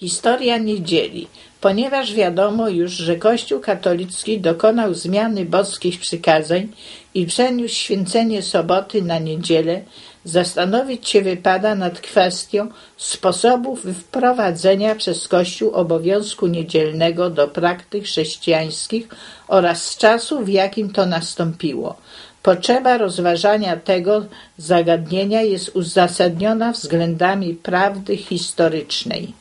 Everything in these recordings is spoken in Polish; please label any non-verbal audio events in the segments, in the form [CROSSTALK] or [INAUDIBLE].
Historia niedzieli. Ponieważ wiadomo już, że Kościół katolicki dokonał zmiany boskich przykazań i przeniósł święcenie soboty na niedzielę, zastanowić się wypada nad kwestią sposobów wprowadzenia przez Kościół obowiązku niedzielnego do praktyk chrześcijańskich oraz czasu, w jakim to nastąpiło. Potrzeba rozważania tego zagadnienia jest uzasadniona względami prawdy historycznej,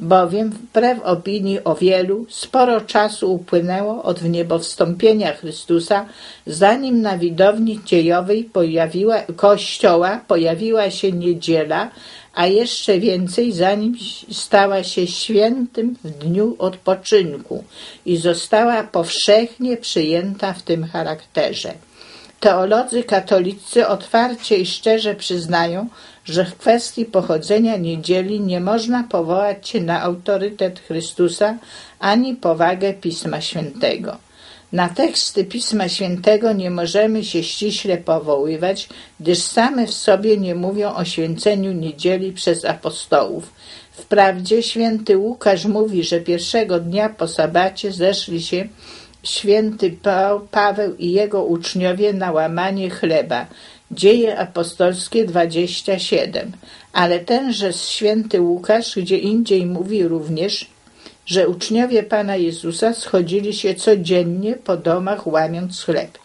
bowiem wbrew opinii o wielu sporo czasu upłynęło od wniebowstąpienia Chrystusa, zanim na widowni dziejowej pojawiła, Kościoła pojawiła się niedziela, a jeszcze więcej zanim stała się świętym w dniu odpoczynku i została powszechnie przyjęta w tym charakterze. Teolodzy katolicy otwarcie i szczerze przyznają, że w kwestii pochodzenia niedzieli nie można powołać się na autorytet Chrystusa ani powagę Pisma Świętego. Na teksty Pisma Świętego nie możemy się ściśle powoływać, gdyż same w sobie nie mówią o święceniu niedzieli przez apostołów. Wprawdzie święty Łukasz mówi, że pierwszego dnia po sabacie zeszli się święty Paweł i jego uczniowie na łamanie chleba. Dzieje apostolskie 27. Ale tenże święty Łukasz gdzie indziej mówi również, że uczniowie Pana Jezusa schodzili się codziennie po domach łamiąc chleb.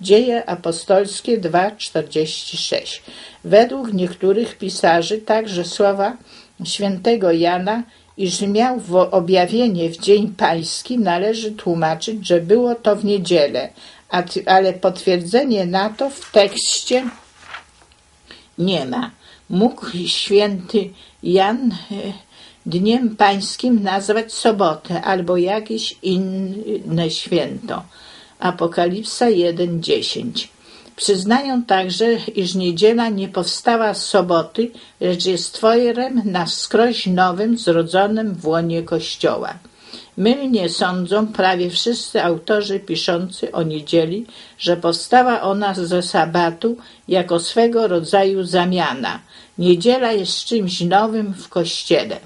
Dzieje apostolskie 2,46. Według niektórych pisarzy także słowa świętego Jana iż miał objawienie w Dzień Pański, należy tłumaczyć, że było to w niedzielę, ale potwierdzenie na to w tekście nie ma. Mógł święty Jan e, Dniem Pańskim nazwać sobotę albo jakieś inne święto. Apokalipsa 1:10. Przyznają także, iż niedziela nie powstała z soboty, lecz jest tworem na wskroś nowym, zrodzonym w łonie Kościoła. Mylnie sądzą prawie wszyscy autorzy piszący o niedzieli, że powstała ona ze sabatu jako swego rodzaju zamiana. Niedziela jest czymś nowym w Kościele.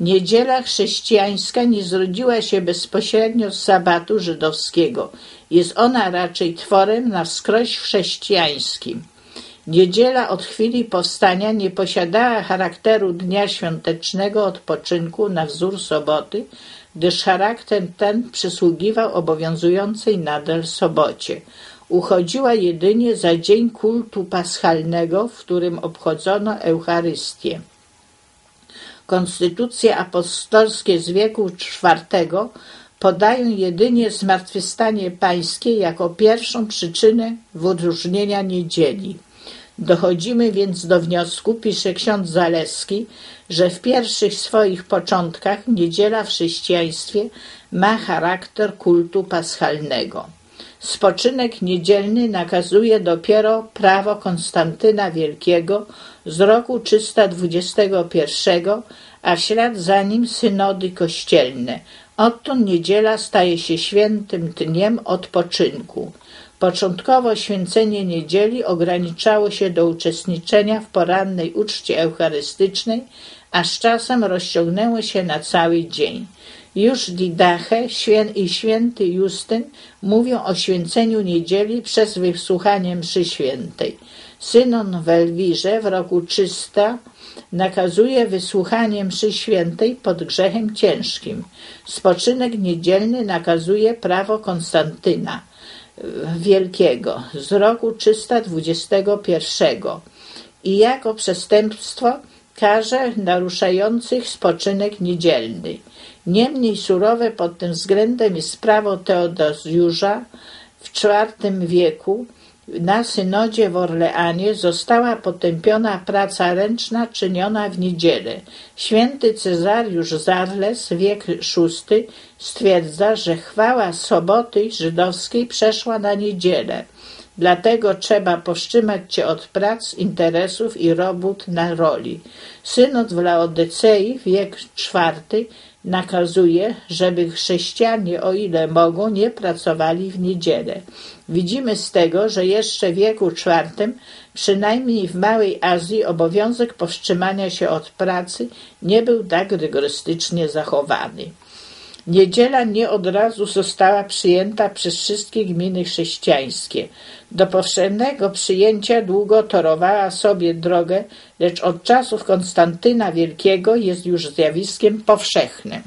Niedziela chrześcijańska nie zrodziła się bezpośrednio z sabatu żydowskiego. Jest ona raczej tworem na wskroś chrześcijańskim. Niedziela od chwili powstania nie posiadała charakteru dnia świątecznego odpoczynku na wzór soboty, gdyż charakter ten przysługiwał obowiązującej nadal sobocie. Uchodziła jedynie za dzień kultu paschalnego, w którym obchodzono Eucharystię. Konstytucje apostolskie z wieku IV podają jedynie zmartwychwstanie pańskie jako pierwszą przyczynę wyróżnienia niedzieli. Dochodzimy więc do wniosku, pisze ksiądz Zaleski, że w pierwszych swoich początkach niedziela w chrześcijaństwie ma charakter kultu paschalnego. Spoczynek niedzielny nakazuje dopiero prawo Konstantyna Wielkiego z roku 321, a w ślad za nim synody kościelne. Odtąd niedziela staje się świętym dniem odpoczynku. Początkowo święcenie niedzieli ograniczało się do uczestniczenia w porannej uczcie eucharystycznej, a z czasem rozciągnęło się na cały dzień. Już Didache i święty Justyn mówią o święceniu niedzieli przez wysłuchanie mszy świętej. Synon w Elwirze w roku 300 nakazuje wysłuchanie mszy świętej pod grzechem ciężkim. Spoczynek niedzielny nakazuje prawo Konstantyna Wielkiego z roku 321 i jako przestępstwo karze naruszających spoczynek niedzielny. Niemniej surowe pod tym względem jest prawo Teodozjusza w IV wieku, na synodzie w Orleanie została potępiona praca ręczna czyniona w niedzielę. Święty Cezariusz Zarles, wiek VI, stwierdza, że chwała soboty żydowskiej przeszła na niedzielę. Dlatego trzeba powstrzymać się od prac, interesów i robót na roli. Synod w Laodicei, wiek czwarty, nakazuje, żeby chrześcijanie, o ile mogą, nie pracowali w niedzielę. Widzimy z tego, że jeszcze w wieku IV, przynajmniej w Małej Azji, obowiązek powstrzymania się od pracy nie był tak rygorystycznie zachowany. Niedziela nie od razu została przyjęta przez wszystkie gminy chrześcijańskie. Do powszechnego przyjęcia długo torowała sobie drogę, lecz od czasów Konstantyna Wielkiego jest już zjawiskiem powszechnym.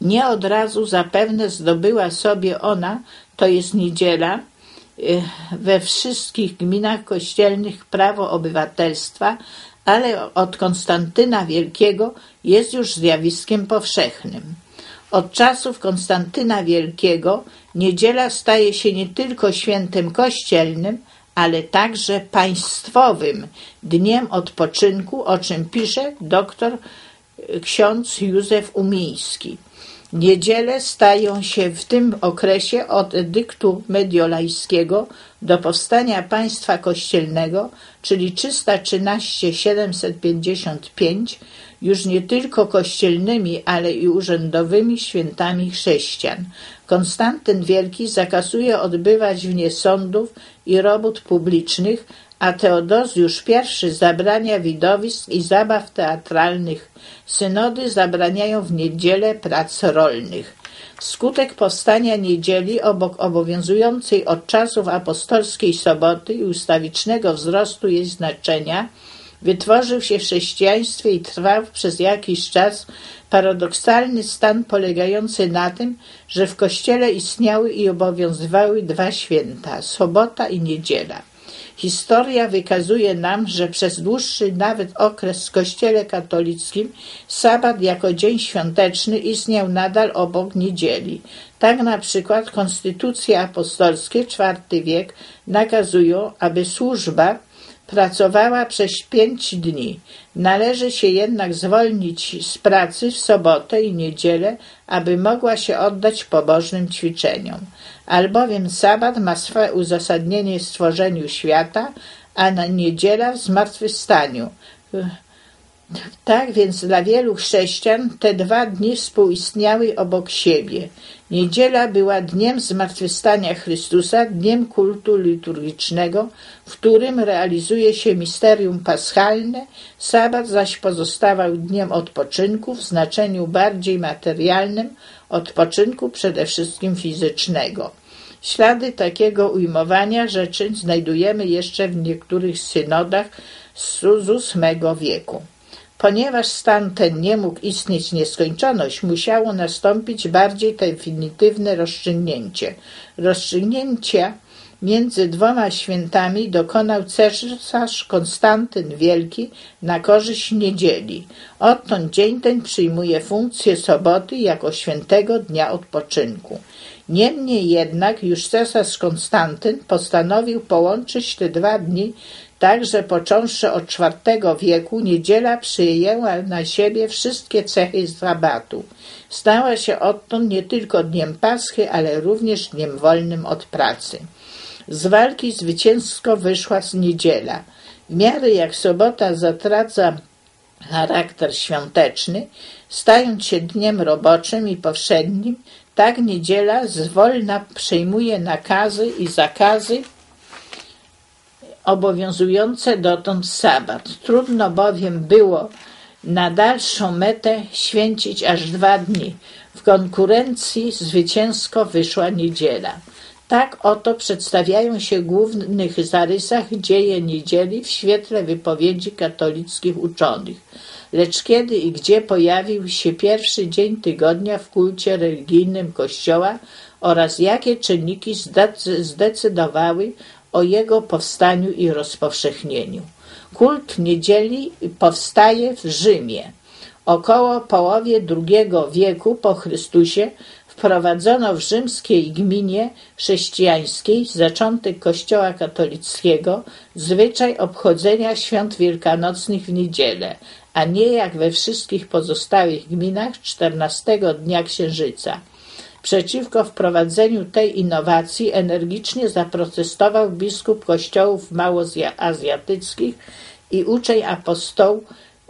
Nie od razu zapewne zdobyła sobie ona, to jest niedziela, y, we wszystkich gminach kościelnych prawo obywatelstwa, ale od Konstantyna Wielkiego jest już zjawiskiem powszechnym. Od czasów Konstantyna Wielkiego niedziela staje się nie tylko świętem kościelnym, ale także państwowym dniem odpoczynku, o czym pisze doktor ksiądz Józef Umiński. Niedziele stają się w tym okresie od edyktu mediolajskiego do powstania państwa kościelnego, czyli 313-755, już nie tylko kościelnymi, ale i urzędowymi świętami chrześcijan. Konstantyn Wielki zakazuje odbywać w nie sądów i robót publicznych, a Teodozjusz I zabrania widowisk i zabaw teatralnych. Synody zabraniają w niedzielę prac rolnych. Skutek powstania niedzieli obok obowiązującej od czasów apostolskiej soboty i ustawicznego wzrostu jej znaczenia wytworzył się w chrześcijaństwie i trwał przez jakiś czas paradoksalny stan polegający na tym, że w kościele istniały i obowiązywały dwa święta sobota i niedziela. Historia wykazuje nam, że przez dłuższy nawet okres w Kościele katolickim sabat jako dzień świąteczny istniał nadal obok niedzieli. Tak na przykład konstytucje apostolskie IV wiek nakazują, aby służba pracowała przez pięć dni. Należy się jednak zwolnić z pracy w sobotę i niedzielę, aby mogła się oddać pobożnym ćwiczeniom. Albowiem sabat ma swe uzasadnienie w stworzeniu świata, a na niedziela w zmartwychwstaniu. Tak więc dla wielu chrześcijan te dwa dni współistniały obok siebie. Niedziela była dniem zmartwychwstania Chrystusa, dniem kultu liturgicznego, w którym realizuje się misterium paschalne, sabat zaś pozostawał dniem odpoczynku w znaczeniu bardziej materialnym, odpoczynku przede wszystkim fizycznego. Ślady takiego ujmowania rzeczy znajdujemy jeszcze w niektórych synodach z VIII wieku. Ponieważ stan ten nie mógł istnieć nieskończoność, musiało nastąpić bardziej definitywne rozstrzygnięcie. Rozstrzygnięcia między dwoma świętami dokonał cesarz Konstantyn Wielki na korzyść niedzieli. Odtąd dzień ten przyjmuje funkcję soboty jako świętego dnia odpoczynku. Niemniej jednak już cesarz Konstantyn postanowił połączyć te dwa dni tak, że począwszy od IV wieku niedziela przyjęła na siebie wszystkie cechy zabatu. Stała się odtąd nie tylko dniem Paschy, ale również dniem wolnym od pracy. Z walki zwycięsko wyszła z niedziela. W miarę jak sobota zatraca charakter świąteczny, stając się dniem roboczym i powszednim, tak niedziela zwolna przejmuje nakazy i zakazy obowiązujące dotąd sabat. Trudno bowiem było na dalszą metę święcić aż dwa dni. W konkurencji zwycięsko wyszła niedziela. Tak oto przedstawiają się w głównych zarysach dzieje niedzieli w świetle wypowiedzi katolickich uczonych. Lecz kiedy i gdzie pojawił się pierwszy dzień tygodnia w kulcie religijnym Kościoła oraz jakie czynniki zdecydowały o jego powstaniu i rozpowszechnieniu. Kult niedzieli powstaje w Rzymie. Około połowie II wieku po Chrystusie wprowadzono w rzymskiej gminie chrześcijańskiej, zaczątek kościoła katolickiego, zwyczaj obchodzenia świąt wielkanocnych w niedzielę, a nie jak we wszystkich pozostałych gminach czternastego dnia księżyca. Przeciwko wprowadzeniu tej innowacji energicznie zaprotestował biskup kościołów małoazjatyckich i uczeń apostoł,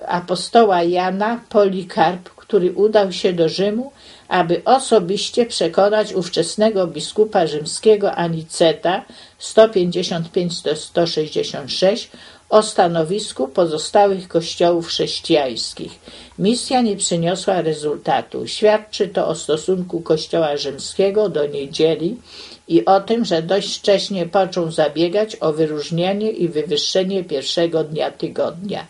apostoła Jana Polikarp, który udał się do Rzymu, aby osobiście przekonać ówczesnego biskupa rzymskiego Aniceta 155-166 o stanowisku pozostałych kościołów chrześcijańskich. Misja nie przyniosła rezultatu. Świadczy to o stosunku Kościoła rzymskiego do niedzieli i o tym, że dość wcześnie począł zabiegać o wyróżnienie i wywyższenie pierwszego dnia tygodnia.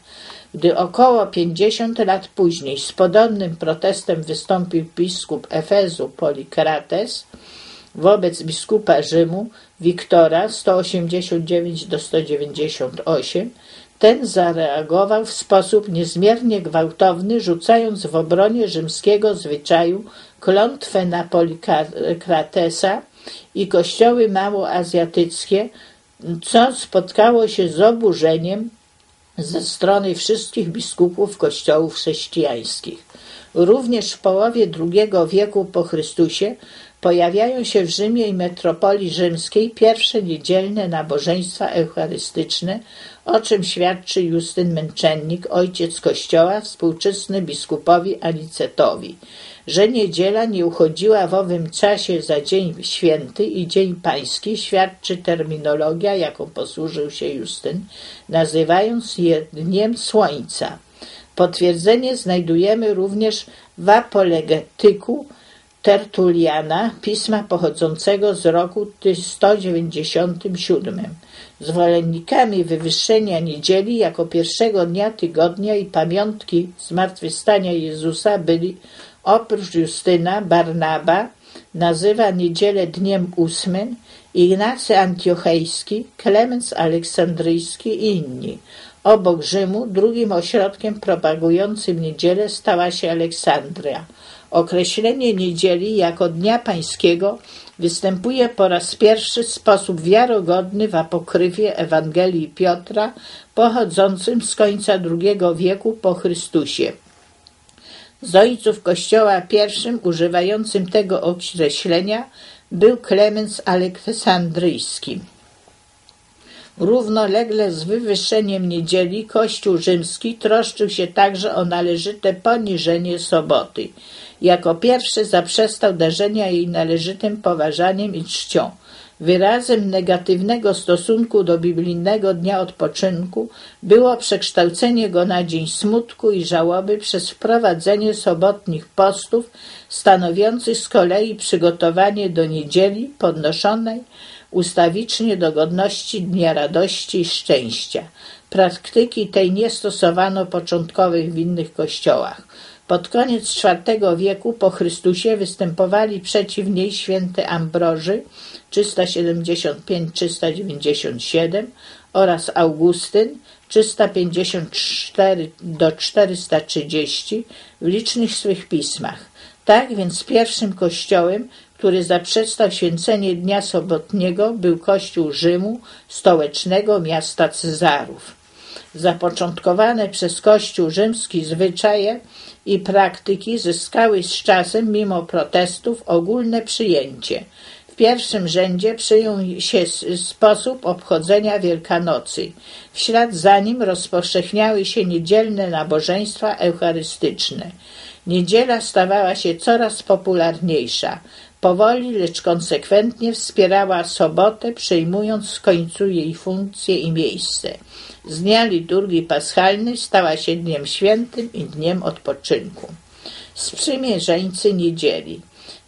Gdy około 50 lat później z podobnym protestem wystąpił biskup Efezu Polikrates wobec biskupa Rzymu Wiktora 189 do 198, ten zareagował w sposób niezmiernie gwałtowny, rzucając w obronie rzymskiego zwyczaju klątwę na Polikratesa i kościoły małoazjatyckie, co spotkało się z oburzeniem ze strony wszystkich biskupów kościołów chrześcijańskich. Również w połowie II wieku po Chrystusie pojawiają się w Rzymie i metropolii rzymskiej pierwsze niedzielne nabożeństwa eucharystyczne, o czym świadczy Justyn Męczennik, ojciec Kościoła, współczesny biskupowi Anicetowi, że niedziela nie uchodziła w owym czasie za dzień święty i dzień pański, świadczy terminologia, jaką posłużył się Justyn, nazywając je dniem słońca. Potwierdzenie znajdujemy również w apolegetyku Tertuliana, pisma pochodzącego z roku 197. Zwolennikami wywyższenia niedzieli jako pierwszego dnia tygodnia i pamiątki zmartwychwstania Jezusa byli oprócz Justyna Barnaba, nazywa niedzielę dniem ósmym, Ignacy Antiochejski, Klemens Aleksandryjski i inni. Obok Rzymu drugim ośrodkiem propagującym niedzielę stała się Aleksandria. Określenie niedzieli jako Dnia Pańskiego występuje po raz pierwszy w sposób wiarogodny w apokryfie Ewangelii Piotra pochodzącym z końca II wieku po Chrystusie. Z ojców Kościoła pierwszym używającym tego określenia był Klemens Aleksandryjski. Równolegle z wywyższeniem niedzieli Kościół rzymski troszczył się także o należyte poniżenie soboty. Jako pierwszy zaprzestał darzenia jej należytym poważaniem i czcią. Wyrazem negatywnego stosunku do biblijnego dnia odpoczynku było przekształcenie go na dzień smutku i żałoby przez wprowadzenie sobotnich postów, stanowiących z kolei przygotowanie do niedzieli podnoszonej ustawicznie do godności dnia radości i szczęścia. Praktyki tej nie stosowano początkowych w innych kościołach. Pod koniec IV wieku po Chrystusie występowali przeciw niej święty Ambroży 375-397 oraz Augustyn 354 do 430 w licznych swych pismach. Tak więc pierwszym kościołem, który zaprzestał święcenie dnia sobotniego, był kościół Rzymu, stołecznego miasta Cezarów. Zapoczątkowane przez kościół rzymski zwyczaje i praktyki zyskały z czasem, mimo protestów, ogólne przyjęcie. W pierwszym rzędzie przyjął się sposób obchodzenia Wielkanocy. W ślad za nim rozpowszechniały się niedzielne nabożeństwa eucharystyczne. Niedziela stawała się coraz popularniejsza. Powoli, lecz konsekwentnie wspierała sobotę, przejmując w końcu jej funkcje i miejsce. Z dnia liturgii paschalnej stała się dniem świętym i dniem odpoczynku. Sprzymierzeńcy niedzieli.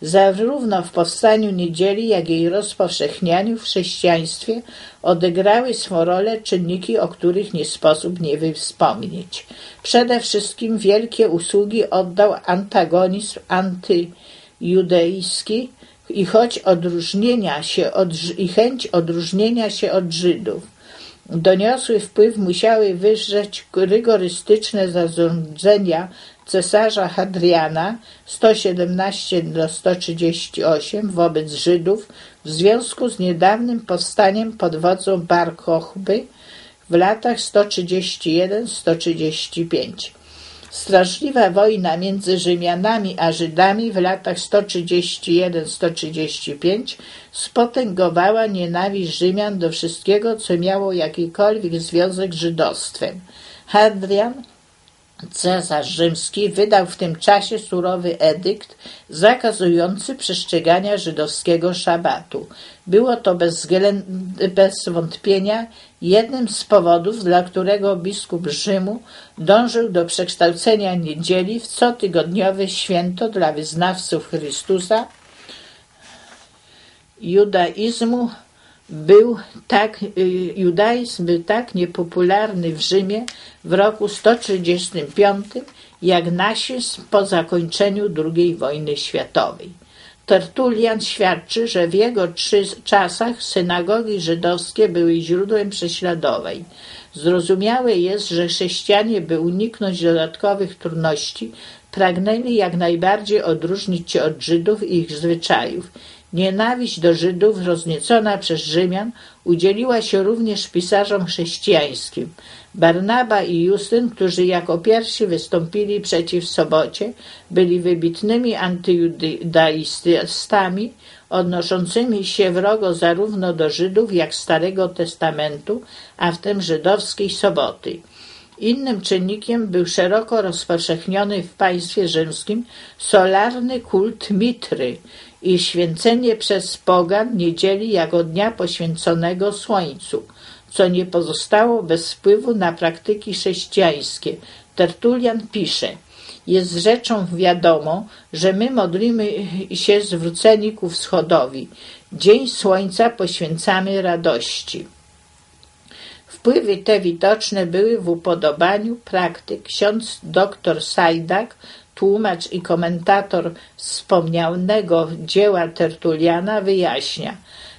Zarówno w powstaniu niedzieli, jak i jej rozpowszechnianiu w chrześcijaństwie odegrały swą rolę czynniki, o których nie sposób nie wspomnieć. Przede wszystkim wielkie usługi oddał antagonizm antyjudejski i choć odróżnienia się od, i chęć odróżnienia się od Żydów. Doniosły wpływ musiały wywrzeć rygorystyczne zarządzenia cesarza Hadriana 117 do 138 wobec Żydów w związku z niedawnym powstaniem pod wodzą Bar Kochby w latach 131-135. Straszliwa wojna między Rzymianami a Żydami w latach 131-135 spotęgowała nienawiść Rzymian do wszystkiego, co miało jakikolwiek związek z żydostwem. Hadrian Cesarz rzymski wydał w tym czasie surowy edykt zakazujący przestrzegania żydowskiego szabatu. Było to bez, bez wątpienia jednym z powodów, dla którego biskup Rzymu dążył do przekształcenia niedzieli w cotygodniowe święto dla wyznawców Chrystusa, judaizmu był tak, y, judaizm był tak niepopularny w Rzymie w roku 135, jak nasizm po zakończeniu II wojny światowej. Tertulian świadczy, że w jego czasach synagogi żydowskie były źródłem prześladowań. Zrozumiałe jest, że chrześcijanie, by uniknąć dodatkowych trudności, pragnęli jak najbardziej odróżnić się od Żydów i ich zwyczajów Nienawiść do Żydów rozniecona przez Rzymian udzieliła się również pisarzom chrześcijańskim. Barnaba i Justyn, którzy jako pierwsi wystąpili przeciw sobocie, byli wybitnymi antyjudaistami, odnoszącymi się wrogo zarówno do Żydów jak Starego Testamentu, a w tym żydowskiej soboty. Innym czynnikiem był szeroko rozpowszechniony w państwie rzymskim solarny kult Mitry, i święcenie przez pogan niedzieli jako dnia poświęconego słońcu, co nie pozostało bez wpływu na praktyki chrześcijańskie. Tertulian pisze jest rzeczą wiadomą, że my modlimy się zwróceni ku wschodowi. Dzień słońca poświęcamy radości. Wpływy te widoczne były w upodobaniu praktyk. Ksiądz dr Sajdak tłumacz i komentator wspomnianego dzieła Tertuliana wyjaśnia.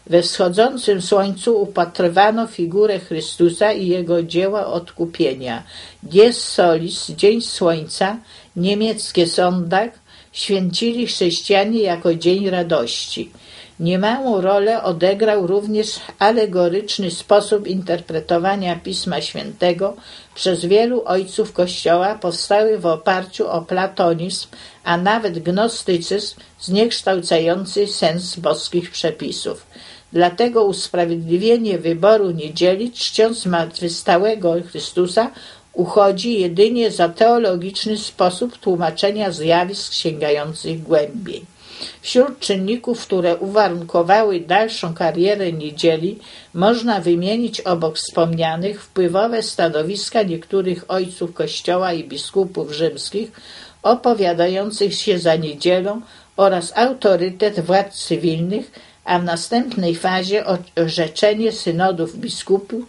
We wschodzącym słońcu upatrywano figurę Chrystusa i jego dzieła odkupienia. Dies Solis, Dzień Słońca, niemieckie Sondag, święcili chrześcijanie jako Dzień Radości. Niemałą rolę odegrał również alegoryczny sposób interpretowania Pisma Świętego przez wielu ojców Kościoła powstały w oparciu o platonizm, a nawet gnostycyzm zniekształcający sens boskich przepisów. Dlatego usprawiedliwienie wyboru niedzieli czciąc zmartwychwstałego Chrystusa uchodzi jedynie za teologiczny sposób tłumaczenia zjawisk sięgających głębiej. Wśród czynników, które uwarunkowały dalszą karierę niedzieli, można wymienić obok wspomnianych wpływowe stanowiska niektórych ojców Kościoła i biskupów rzymskich opowiadających się za niedzielą oraz autorytet władz cywilnych, a w następnej fazie orzeczenie synodów biskupów,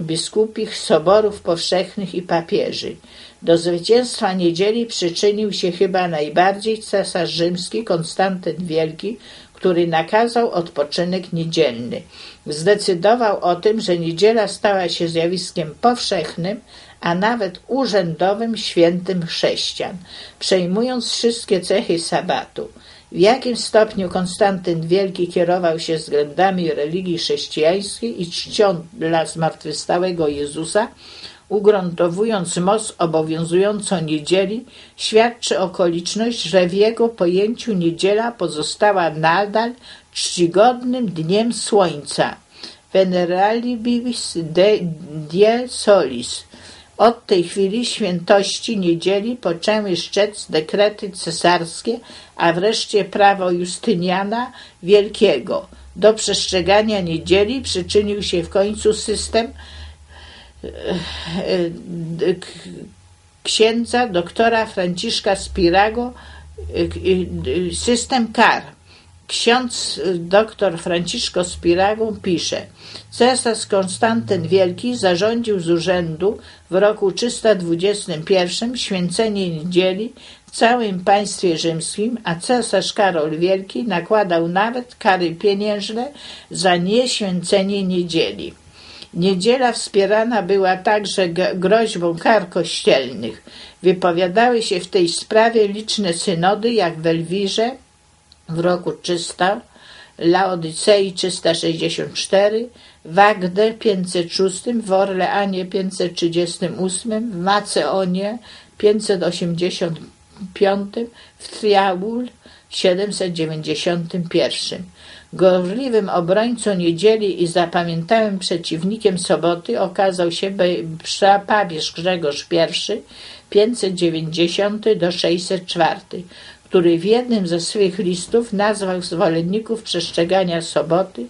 biskupich, soborów powszechnych i papieży. Do zwycięstwa niedzieli przyczynił się chyba najbardziej cesarz rzymski Konstantyn Wielki, który nakazał odpoczynek niedzielny. Zdecydował o tym, że niedziela stała się zjawiskiem powszechnym, a nawet urzędowym świętym chrześcijan, przejmując wszystkie cechy sabatu. W jakim stopniu Konstantyn Wielki kierował się względami religii chrześcijańskiej i czcią dla zmartwychwstałego Jezusa, ugruntowując moc obowiązującą niedzieli, świadczy okoliczność, że w jego pojęciu niedziela pozostała nadal czcigodnym dniem słońca. Veneralibus de die solis. Od tej chwili świętości niedzieli poczęły szczec dekrety cesarskie, a wreszcie prawo Justyniana Wielkiego. Do przestrzegania niedzieli przyczynił się w końcu system księdza doktora Franciszka Spirago system kar. Ksiądz dr Franciszko Spirago pisze Cesarz Konstantyn Wielki zarządził z urzędu w roku 321 święcenie niedzieli w całym państwie rzymskim, a cesarz Karol Wielki nakładał nawet kary pieniężne za nieświęcenie niedzieli. Niedziela wspierana była także groźbą kar kościelnych. Wypowiadały się w tej sprawie liczne synody, jak w Elwirze w roku 300, Laodycei 364, w Agde 506, w Orleanie 538, w Maceonie 585, w Triaul 791. Gorliwym obrońcą niedzieli i zapamiętałym przeciwnikiem soboty okazał się papież Grzegorz I 590 do 604, który w jednym ze swych listów nazwał zwolenników przestrzegania soboty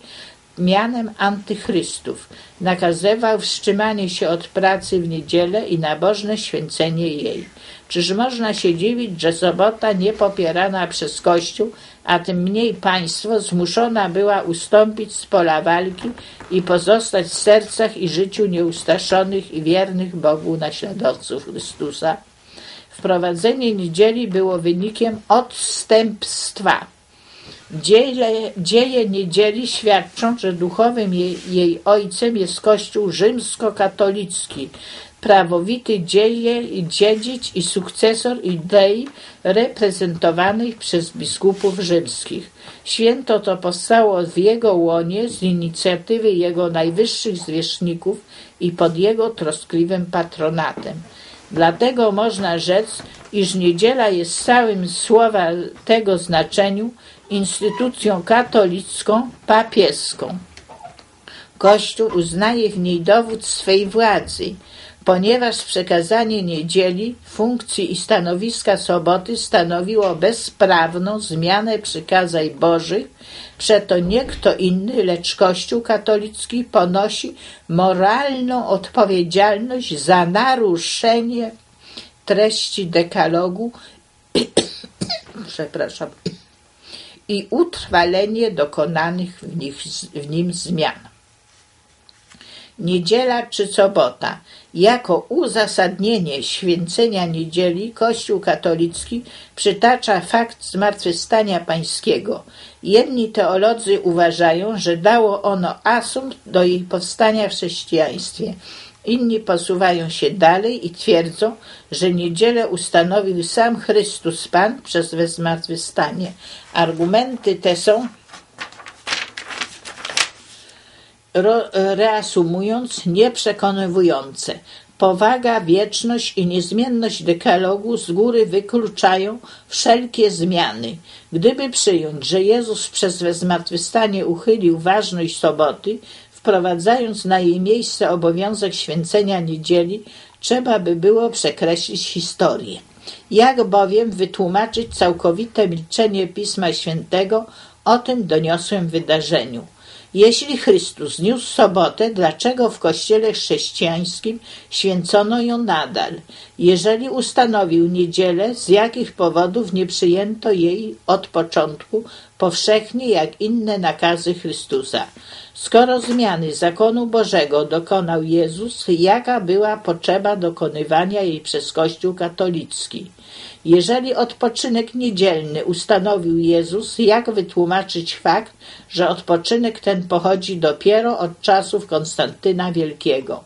mianem antychrystów. Nakazywał wstrzymanie się od pracy w niedzielę i nabożne święcenie jej. Czyż można się dziwić, że sobota nie popierana przez Kościół, a tym mniej państwo zmuszona była ustąpić z pola walki i pozostać w sercach i życiu nieustaszonych i wiernych Bogu naśladowców Chrystusa? Wprowadzenie niedzieli było wynikiem odstępstwa Dzieje, dzieje niedzieli świadczą, że duchowym jej, jej ojcem jest Kościół rzymskokatolicki, prawowity dzieje, dziedzic i sukcesor idei reprezentowanych przez biskupów rzymskich. Święto to powstało w jego łonie z inicjatywy jego najwyższych zwierzchników i pod jego troskliwym patronatem. Dlatego można rzec, iż niedziela jest całym słowa tego znaczeniu instytucją katolicką, papieską. Kościół uznaje w niej dowód swej władzy, ponieważ przekazanie niedzieli, funkcji i stanowiska soboty stanowiło bezprawną zmianę przykazań bożych, przeto nie kto inny, lecz Kościół katolicki ponosi moralną odpowiedzialność za naruszenie treści dekalogu [COUGHS] przepraszam, i utrwalenie dokonanych w, nich, w nim zmian. Niedziela czy sobota. Jako uzasadnienie święcenia niedzieli Kościół katolicki przytacza fakt zmartwychwstania pańskiego. Jedni teolodzy uważają, że dało ono asumpt do jej powstania w chrześcijaństwie, Inni posuwają się dalej i twierdzą, że niedzielę ustanowił sam Chrystus Pan przez zmartwychwstanie. Argumenty te są, reasumując, nieprzekonywujące. Powaga, wieczność i niezmienność dekalogu z góry wykluczają wszelkie zmiany. Gdyby przyjąć, że Jezus przez zmartwychwstanie uchylił ważność soboty, wprowadzając na jej miejsce obowiązek święcenia niedzieli, trzeba by było przekreślić historię. Jak bowiem wytłumaczyć całkowite milczenie Pisma Świętego o tym doniosłym wydarzeniu? Jeśli Chrystus zniósł sobotę, dlaczego w kościele chrześcijańskim święcono ją nadal? Jeżeli ustanowił niedzielę, z jakich powodów nie przyjęto jej od początku powszechnie jak inne nakazy Chrystusa? Skoro zmiany zakonu Bożego dokonał Jezus, jaka była potrzeba dokonywania jej przez Kościół katolicki? Jeżeli odpoczynek niedzielny ustanowił Jezus, jak wytłumaczyć fakt, że odpoczynek ten pochodzi dopiero od czasów Konstantyna Wielkiego?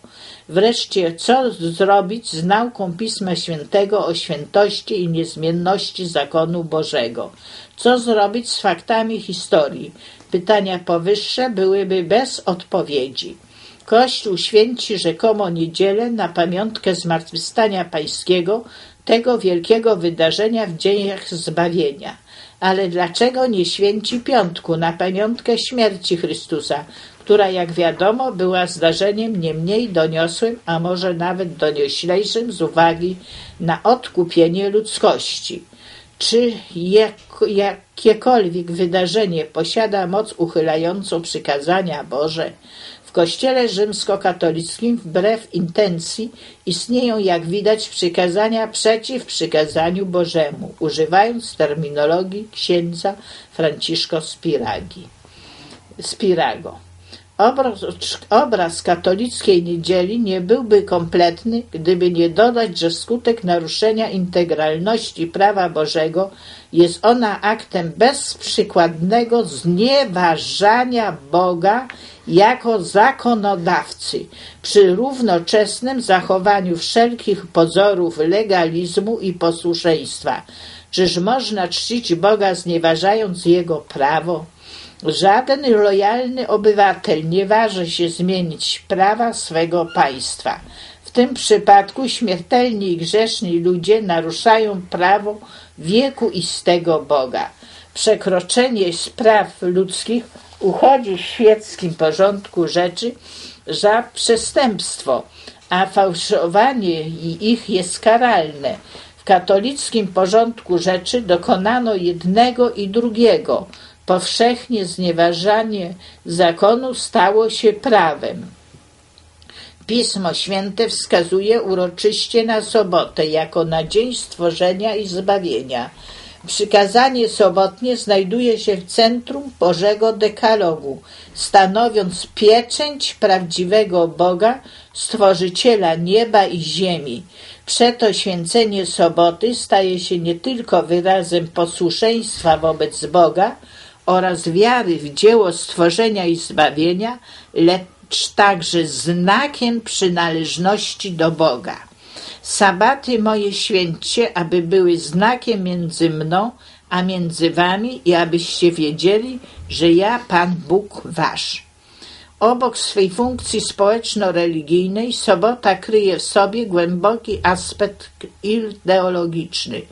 Wreszcie, co zrobić z nauką Pisma Świętego o świętości i niezmienności zakonu Bożego? Co zrobić z faktami historii? Pytania powyższe byłyby bez odpowiedzi. Kościół święci rzekomo niedzielę na pamiątkę zmartwychwstania pańskiego, tego wielkiego wydarzenia w dziejach zbawienia. Ale dlaczego nie święci piątku na pamiątkę śmierci Chrystusa, która jak wiadomo była zdarzeniem nie mniej doniosłym, a może nawet donioślejszym z uwagi na odkupienie ludzkości? Czy jak, jakiekolwiek wydarzenie posiada moc uchylającą przykazania Boże, Kościele rzymskokatolickim wbrew intencji istnieją, jak widać, przykazania przeciw przykazaniu Bożemu, używając terminologii księdza Franciszko Spiragi. Spirago. Obraz, obraz katolickiej niedzieli nie byłby kompletny, gdyby nie dodać, że wskutek naruszenia integralności prawa Bożego jest ona aktem bezprzykładnego znieważania Boga jako zakonodawcy, przy równoczesnym zachowaniu wszelkich pozorów legalizmu i posłuszeństwa. Czyż można czcić Boga znieważając Jego prawo? Żaden lojalny obywatel nie waży się zmienić prawa swego państwa. W tym przypadku śmiertelni i grzeszni ludzie naruszają prawo wieku istego Boga. Przekroczenie spraw ludzkich uchodzi w świeckim porządku rzeczy za przestępstwo, a fałszowanie ich jest karalne. W katolickim porządku rzeczy dokonano jednego i drugiego. Powszechnie znieważanie zakonu stało się prawem. Pismo Święte wskazuje uroczyście na sobotę jako na dzień stworzenia i zbawienia. Przykazanie sobotnie znajduje się w centrum Bożego Dekalogu, stanowiąc pieczęć prawdziwego Boga, Stworzyciela nieba i ziemi. Przeto święcenie soboty staje się nie tylko wyrazem posłuszeństwa wobec Boga oraz wiary w dzieło stworzenia i zbawienia, lecz także znakiem przynależności do Boga. Sabaty moje święcie, aby były znakiem między mną a między wami i abyście wiedzieli, że ja Pan Bóg wasz. Obok swej funkcji społeczno-religijnej sobota kryje w sobie głęboki aspekt ideologiczny.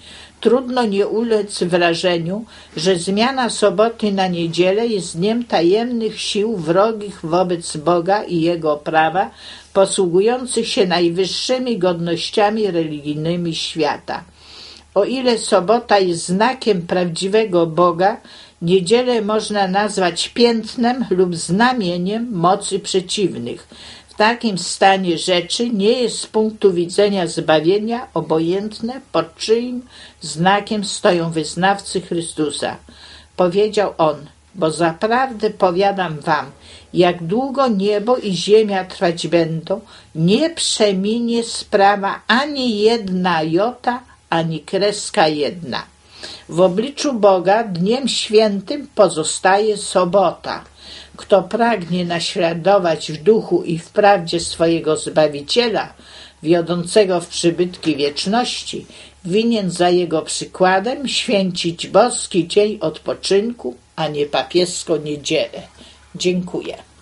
Trudno nie ulec wrażeniu, że zmiana soboty na niedzielę jest dniem tajemnych sił wrogich wobec Boga i Jego prawa, posługujących się najwyższymi godnościami religijnymi świata. O ile sobota jest znakiem prawdziwego Boga, niedzielę można nazwać piętnem lub znamieniem mocy przeciwnych. W takim stanie rzeczy nie jest z punktu widzenia zbawienia obojętne, pod czyim znakiem stoją wyznawcy Chrystusa. Powiedział on, bo zaprawdę powiadam wam, jak długo niebo i ziemia trwać będą, nie przeminie sprawa ani jedna jota, ani kreska jedna. W obliczu Boga dniem świętym pozostaje sobota. Kto pragnie naśladować w duchu i w prawdzie swojego Zbawiciela, wiodącego w przybytki wieczności, winien za jego przykładem święcić boski dzień odpoczynku, a nie papieską niedzielę. Dziękuję.